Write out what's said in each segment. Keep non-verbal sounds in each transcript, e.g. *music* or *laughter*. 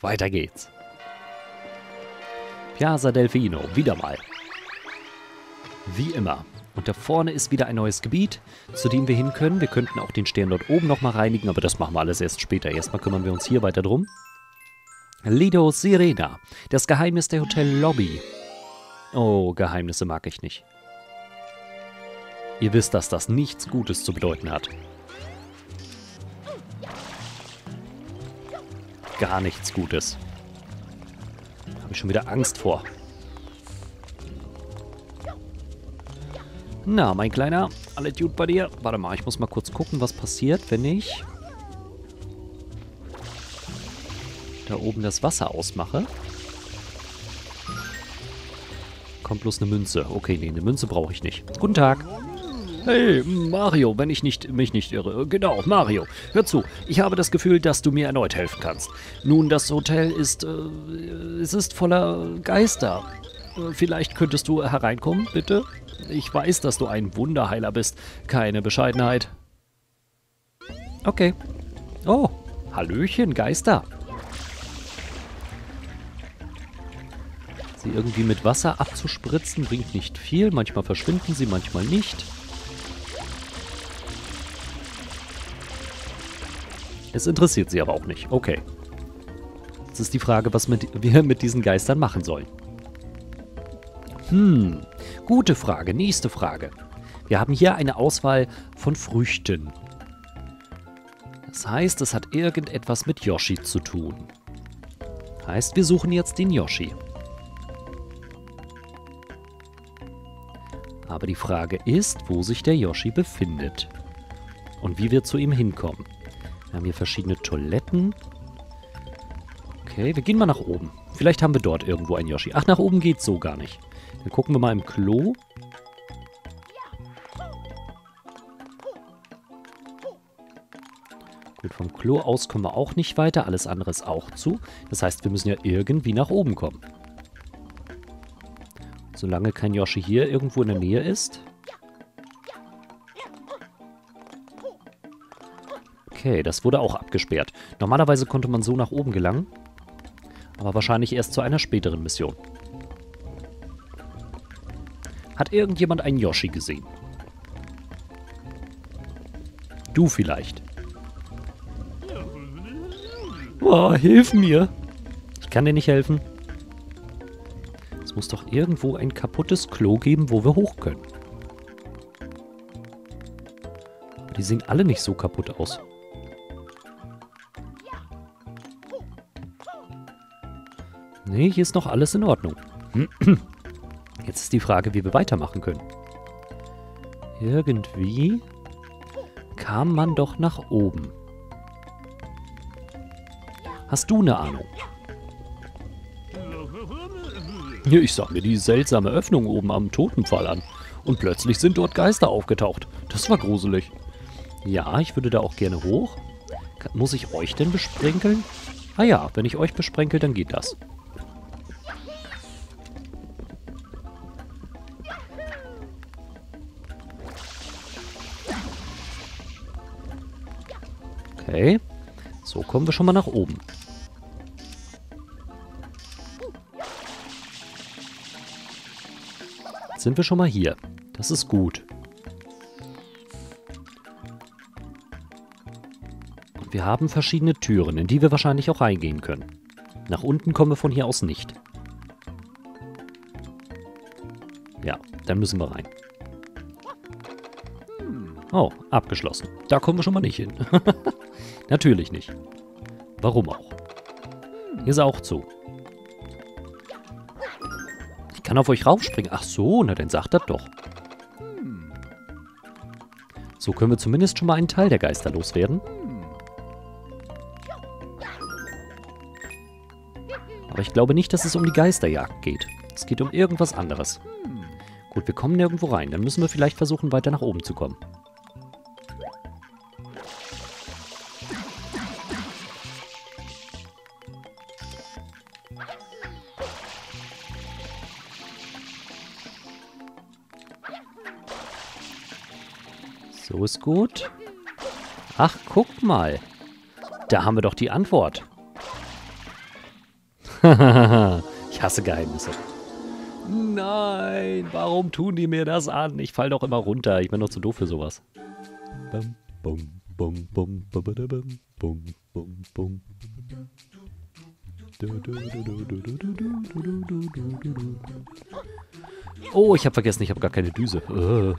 Weiter geht's. Piazza Delfino, wieder mal. Wie immer. Und da vorne ist wieder ein neues Gebiet, zu dem wir hin können. Wir könnten auch den Stern dort oben nochmal reinigen, aber das machen wir alles erst später. Erstmal kümmern wir uns hier weiter drum. Lido Sirena, das Geheimnis der Hotel Lobby. Oh, Geheimnisse mag ich nicht. Ihr wisst, dass das nichts Gutes zu bedeuten hat. Gar nichts Gutes. Habe ich schon wieder Angst vor. Na, mein Kleiner, alle Dude bei dir? Warte mal, ich muss mal kurz gucken, was passiert, wenn ich da oben das Wasser ausmache. Kommt bloß eine Münze. Okay, nee, eine Münze brauche ich nicht. Guten Tag. Hey, Mario, wenn ich nicht, mich nicht irre. Genau, Mario. Hör zu, ich habe das Gefühl, dass du mir erneut helfen kannst. Nun, das Hotel ist, äh, es ist voller Geister. Äh, vielleicht könntest du hereinkommen, bitte? Ich weiß, dass du ein Wunderheiler bist. Keine Bescheidenheit. Okay. Oh, Hallöchen, Geister. Sie irgendwie mit Wasser abzuspritzen bringt nicht viel. Manchmal verschwinden sie, manchmal nicht. Es interessiert sie aber auch nicht. Okay. Jetzt ist die Frage, was mit, *laughs* wir mit diesen Geistern machen sollen. Hm, gute Frage. Nächste Frage. Wir haben hier eine Auswahl von Früchten. Das heißt, es hat irgendetwas mit Yoshi zu tun. Heißt, wir suchen jetzt den Yoshi. Aber die Frage ist, wo sich der Yoshi befindet. Und wie wir zu ihm hinkommen. Wir haben hier verschiedene Toiletten. Okay, wir gehen mal nach oben. Vielleicht haben wir dort irgendwo ein Yoshi. Ach, nach oben geht's so gar nicht. Dann gucken wir mal im Klo. Gut, vom Klo aus kommen wir auch nicht weiter. Alles andere ist auch zu. Das heißt, wir müssen ja irgendwie nach oben kommen. Solange kein Yoshi hier irgendwo in der Nähe ist. Okay, das wurde auch abgesperrt. Normalerweise konnte man so nach oben gelangen. Aber wahrscheinlich erst zu einer späteren Mission. Hat irgendjemand einen Yoshi gesehen? Du vielleicht. Oh, hilf mir. Ich kann dir nicht helfen muss doch irgendwo ein kaputtes Klo geben, wo wir hoch können. Die sehen alle nicht so kaputt aus. Nee, hier ist noch alles in Ordnung. *clears throat* Jetzt ist die Frage, wie wir weitermachen können. Irgendwie kam man doch nach oben. Hast du eine Ahnung? Ich sah mir die seltsame Öffnung oben am Totenpfahl an. Und plötzlich sind dort Geister aufgetaucht. Das war gruselig. Ja, ich würde da auch gerne hoch. Muss ich euch denn besprenkeln? Ah ja, wenn ich euch besprenkel, dann geht das. Okay. So kommen wir schon mal nach oben. sind wir schon mal hier. Das ist gut. Und wir haben verschiedene Türen, in die wir wahrscheinlich auch reingehen können. Nach unten kommen wir von hier aus nicht. Ja, dann müssen wir rein. Oh, abgeschlossen. Da kommen wir schon mal nicht hin. *laughs* Natürlich nicht. Warum auch? Hier ist auch zu kann auf euch raufspringen. Ach so, na dann sagt das doch. So können wir zumindest schon mal einen Teil der Geister loswerden. Aber ich glaube nicht, dass es um die Geisterjagd geht. Es geht um irgendwas anderes. Gut, wir kommen nirgendwo rein. Dann müssen wir vielleicht versuchen, weiter nach oben zu kommen. So ist gut. Ach, guck mal. Da haben wir doch die Antwort. ich hasse Geheimnisse. Nein, warum tun die mir das an? Ich fall doch immer runter. Ich bin doch zu doof für sowas. Oh, ich habe vergessen, ich habe gar keine Düse. Uh.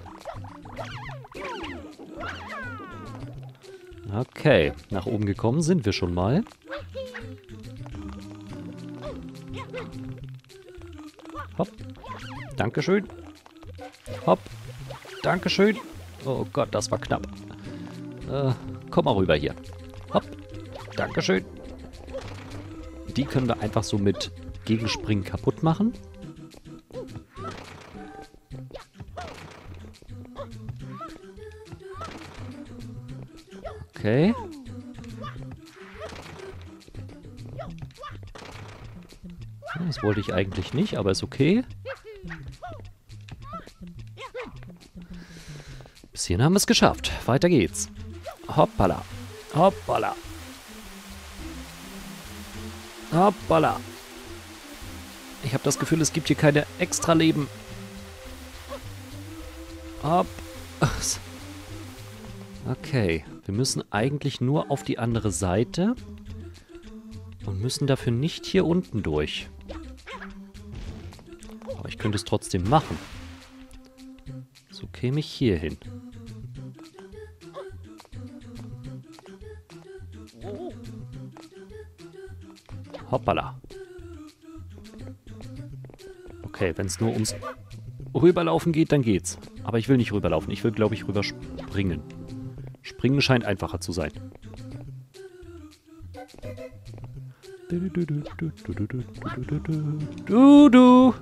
Okay, nach oben gekommen sind wir schon mal. Hopp. Dankeschön. Hopp. Dankeschön. Oh Gott, das war knapp. Äh, komm mal rüber hier. Hopp. Dankeschön. Die können wir einfach so mit Gegenspringen kaputt machen. Okay. Das wollte ich eigentlich nicht, aber ist okay. Bis hierhin haben wir es geschafft. Weiter geht's. Hoppala. Hoppala. Hoppala. Ich habe das Gefühl, es gibt hier keine extra Leben. Hopp. *laughs* Okay. Wir müssen eigentlich nur auf die andere Seite. Und müssen dafür nicht hier unten durch. Aber ich könnte es trotzdem machen. So käme ich hier hin. Hoppala. Okay, wenn es nur ums Rüberlaufen geht, dann geht's. Aber ich will nicht rüberlaufen. Ich will, glaube ich, rüberspringen. Springen scheint einfacher zu sein. Du, du.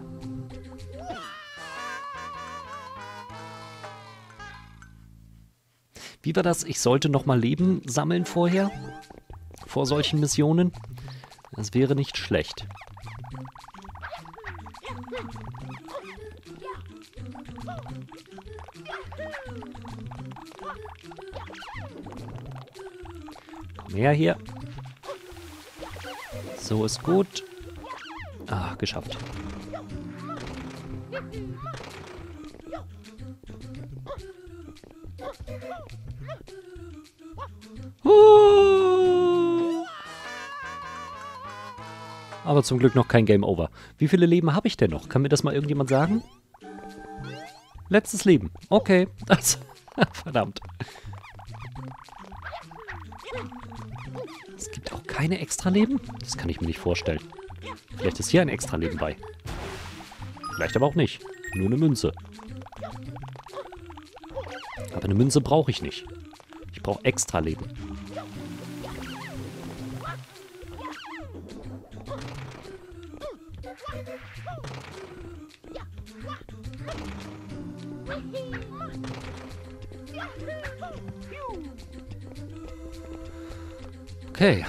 Wie war das? Ich sollte nochmal Leben sammeln vorher? Vor solchen Missionen? Das wäre nicht schlecht. Her hier. So ist gut. Ah, geschafft. Aber zum Glück noch kein Game Over. Wie viele Leben habe ich denn noch? Kann mir das mal irgendjemand sagen? Letztes Leben. Okay. *laughs* Das, verdammt. Es gibt auch keine Extra-Leben? Das kann ich mir nicht vorstellen. Vielleicht ist hier ein Extra-Leben bei. Vielleicht aber auch nicht. Nur eine Münze. Aber eine Münze brauche ich nicht. Ich brauche Extra-Leben. Okay.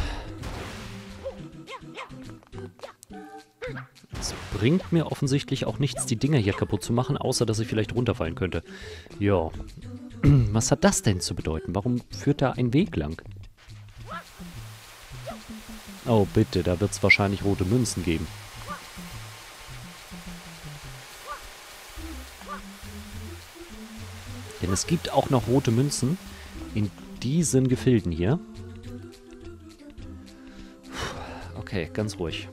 Es bringt mir offensichtlich auch nichts, die Dinger hier kaputt zu machen, außer dass ich vielleicht runterfallen könnte. Ja. *clears throat* Was hat das denn zu bedeuten? Warum führt da ein Weg lang? Oh, bitte, da wird es wahrscheinlich rote Münzen geben. Denn es gibt auch noch rote Münzen in diesen Gefilden hier. Okay, ganz ruhig.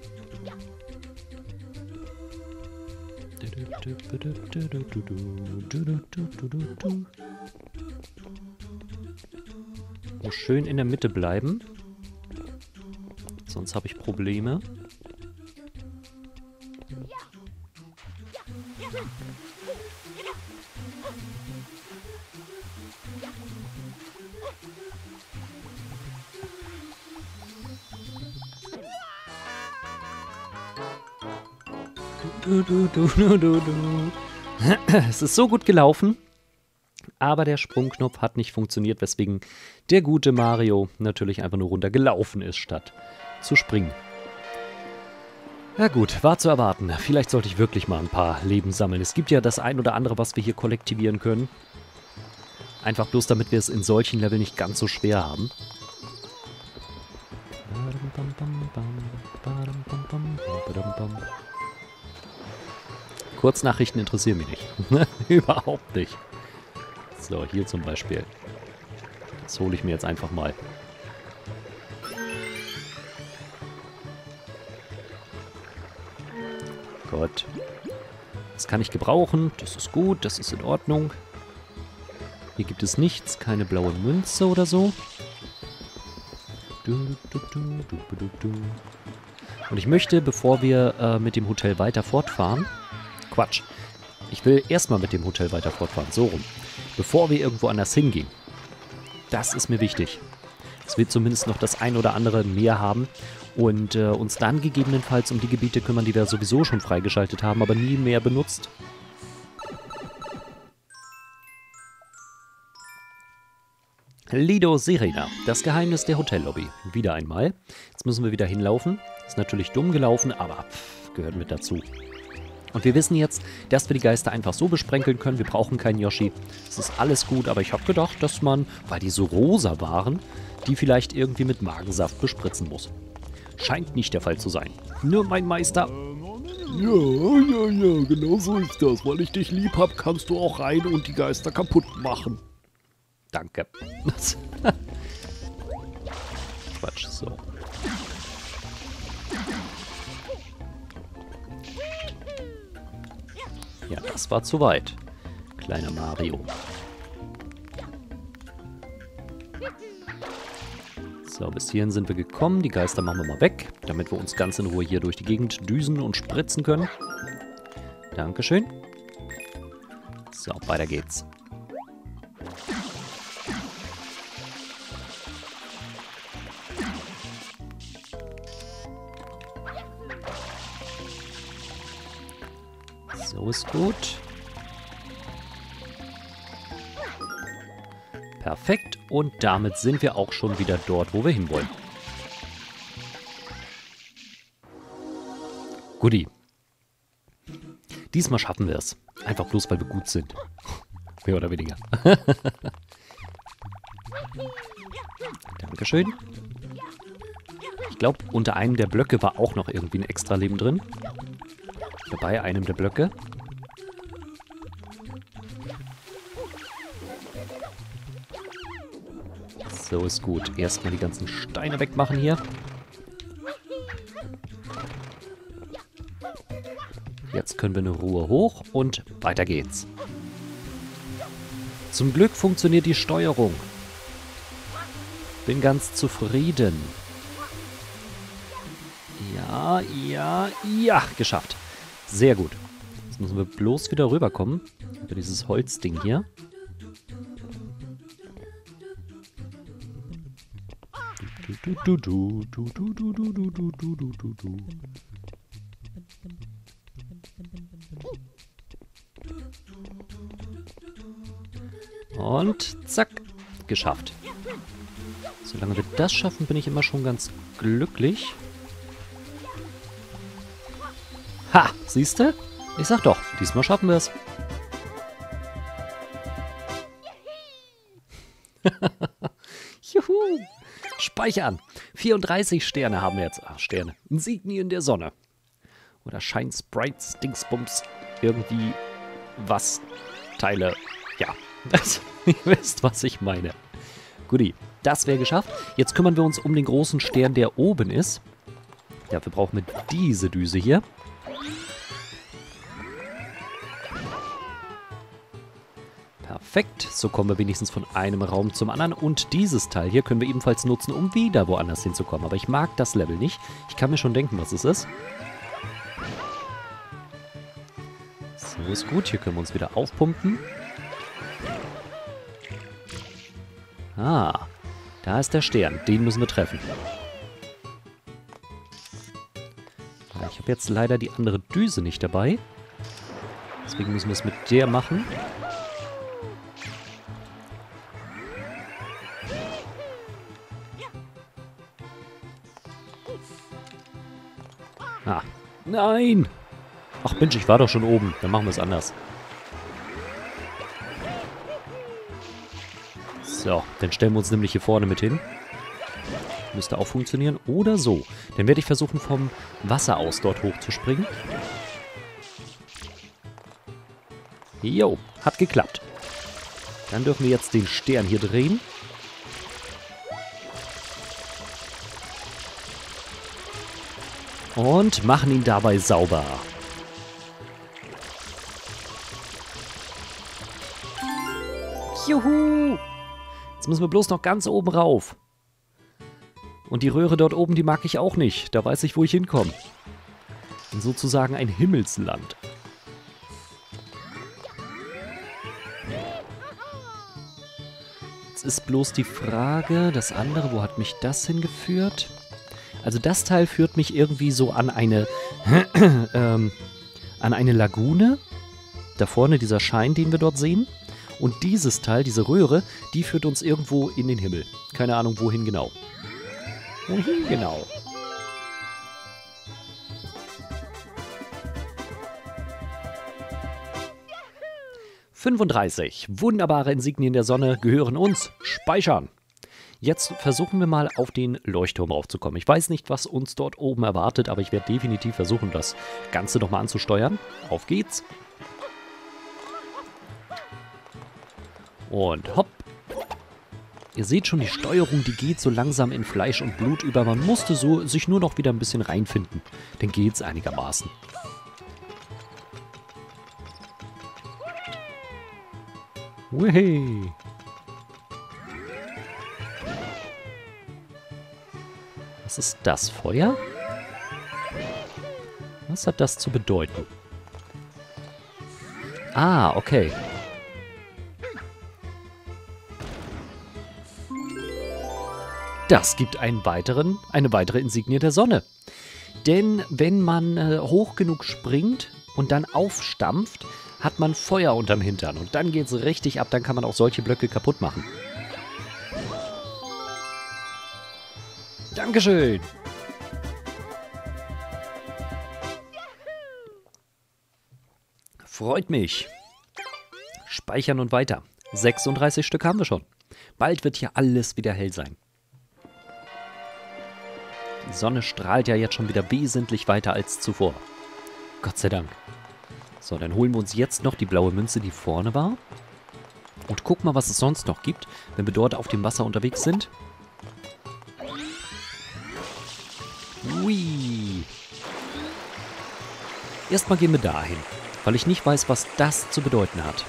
Muss schön in der Mitte bleiben. Sonst habe ich Probleme. Du, du, du, du, es ist so gut gelaufen, aber der Sprungknopf hat nicht funktioniert, weswegen der gute Mario natürlich einfach nur runtergelaufen ist, statt zu springen. Ja gut, war zu erwarten. Vielleicht sollte ich wirklich mal ein paar Leben sammeln. Es gibt ja das ein oder andere, was wir hier kollektivieren können. Einfach bloß, damit wir es in solchen Leveln nicht ganz so schwer haben. Kurznachrichten interessieren mich nicht. *laughs* Überhaupt nicht. So, hier zum Beispiel. Das hole ich mir jetzt einfach mal. Gott. Das kann ich gebrauchen. Das ist gut. Das ist in Ordnung. Hier gibt es nichts. Keine blaue Münze oder so. Und ich möchte, bevor wir äh, mit dem Hotel weiter fortfahren... Quatsch. Ich will erstmal mit dem Hotel weiter fortfahren. So rum. Bevor wir irgendwo anders hingehen. Das ist mir wichtig. Dass wir zumindest noch das ein oder andere mehr haben und äh, uns dann gegebenenfalls um die Gebiete kümmern, die wir sowieso schon freigeschaltet haben, aber nie mehr benutzt. Lido Serena, das Geheimnis der Hotellobby. Wieder einmal. Jetzt müssen wir wieder hinlaufen. Ist natürlich dumm gelaufen, aber pff, gehört mit dazu. Und wir wissen jetzt, dass wir die Geister einfach so besprenkeln können. Wir brauchen keinen Yoshi. Es ist alles gut, aber ich habe gedacht, dass man, weil die so rosa waren, die vielleicht irgendwie mit Magensaft bespritzen muss. Scheint nicht der Fall zu sein. Nur mein Meister. Ja, ja, ja, genau so ist das. Weil ich dich lieb hab, kannst du auch rein und die Geister kaputt machen. Danke. *laughs* Quatsch, so. Das war zu weit. Kleiner Mario. So, bis hierhin sind wir gekommen. Die Geister machen wir mal weg, damit wir uns ganz in Ruhe hier durch die Gegend düsen und spritzen können. Dankeschön. So, weiter geht's. So ist gut. Perfekt. Und damit sind wir auch schon wieder dort, wo wir hinwollen. Guti. Diesmal schaffen wir es. Einfach bloß, weil wir gut sind. *laughs* Mehr oder weniger. *laughs* Dankeschön. Ich glaube, unter einem der Blöcke war auch noch irgendwie ein extra Leben drin. Bei einem der Blöcke. So ist gut. Erstmal die ganzen Steine wegmachen hier. Jetzt können wir eine Ruhe hoch und weiter geht's. Zum Glück funktioniert die Steuerung. Bin ganz zufrieden. Ja, ja, ja, geschafft. Sehr gut. Jetzt müssen wir bloß wieder rüberkommen. Über dieses Holzding hier. Und zack, geschafft. Solange wir das schaffen, bin ich immer schon ganz glücklich. Ha, siehst du? Ich sag doch, diesmal schaffen wir es. *laughs* Juhu. Speichern. 34 Sterne haben wir jetzt. Ach, Sterne. Insignien der Sonne. Oder Shine Sprites, Dingsbums, irgendwie was, Teile. Ja, das, *laughs* ihr wisst, was ich meine. Guti, das wäre geschafft. Jetzt kümmern wir uns um den großen Stern, der oben ist. Dafür brauchen wir diese Düse hier. Perfekt, so kommen wir wenigstens von einem Raum zum anderen. Und dieses Teil hier können wir ebenfalls nutzen, um wieder woanders hinzukommen. Aber ich mag das Level nicht. Ich kann mir schon denken, was es ist. So ist gut, hier können wir uns wieder aufpumpen. Ah, da ist der Stern. Den müssen wir treffen. Ich habe jetzt leider die andere Düse nicht dabei. Deswegen müssen wir es mit der machen. Nein! Ach Mensch, ich war doch schon oben. Dann machen wir es anders. So, dann stellen wir uns nämlich hier vorne mit hin. Müsste auch funktionieren. Oder so. Dann werde ich versuchen, vom Wasser aus dort hochzuspringen. Jo, hat geklappt. Dann dürfen wir jetzt den Stern hier drehen. Und machen ihn dabei sauber. Juhu! Jetzt müssen wir bloß noch ganz oben rauf. Und die Röhre dort oben, die mag ich auch nicht. Da weiß ich, wo ich hinkomme. In sozusagen ein Himmelsland. Jetzt ist bloß die Frage, das andere, wo hat mich das hingeführt? Also das Teil führt mich irgendwie so an eine, *clears throat* ähm, an eine Lagune. Da vorne dieser Schein, den wir dort sehen. Und dieses Teil, diese Röhre, die führt uns irgendwo in den Himmel. Keine Ahnung, wohin genau. Wohin genau? »35. Wunderbare Insignien der Sonne gehören uns. Speichern!« Jetzt versuchen wir mal auf den Leuchtturm raufzukommen. Ich weiß nicht, was uns dort oben erwartet, aber ich werde definitiv versuchen, das Ganze nochmal anzusteuern. Auf geht's. Und hopp. Ihr seht schon, die Steuerung, die geht so langsam in Fleisch und Blut über. Man musste so sich nur noch wieder ein bisschen reinfinden. Dann geht's einigermaßen. Wehey. Was ist das? Feuer? Was hat das zu bedeuten? Ah, okay. Das gibt einen weiteren, eine weitere Insignie der Sonne. Denn wenn man äh, hoch genug springt und dann aufstampft, hat man Feuer unterm Hintern. Und dann geht es richtig ab, dann kann man auch solche Blöcke kaputt machen. Dankeschön. Freut mich. Speichern und weiter. 36 Stück haben wir schon. Bald wird hier alles wieder hell sein. Die Sonne strahlt ja jetzt schon wieder wesentlich weiter als zuvor. Gott sei Dank. So, dann holen wir uns jetzt noch die blaue Münze, die vorne war. Und gucken mal, was es sonst noch gibt, wenn wir dort auf dem Wasser unterwegs sind. Erstmal gehen wir dahin, weil ich nicht weiß, was das zu bedeuten hat.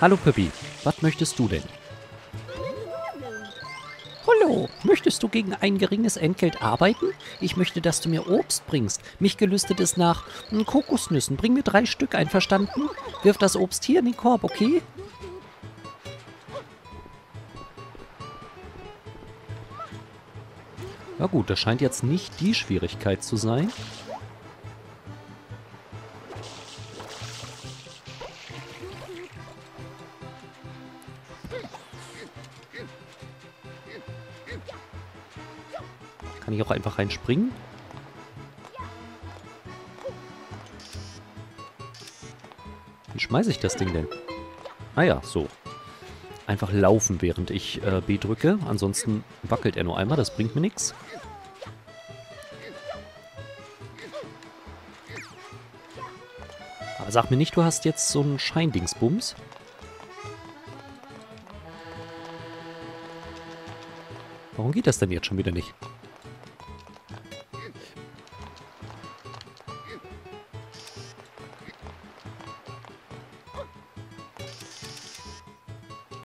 Hallo Pippi, was möchtest du denn? Hallo, möchtest du gegen ein geringes Entgelt arbeiten? Ich möchte, dass du mir Obst bringst. Mich gelüstet es nach hm, Kokosnüssen. Bring mir drei Stück, einverstanden? Wirf das Obst hier in den Korb, okay? Na gut, das scheint jetzt nicht die Schwierigkeit zu sein. Ich auch einfach reinspringen? Wie schmeiße ich das Ding denn? Ah ja, so. Einfach laufen, während ich äh, B drücke. Ansonsten wackelt er nur einmal, das bringt mir nichts. Aber sag mir nicht, du hast jetzt so einen Scheindingsbums. Warum geht das denn jetzt schon wieder nicht?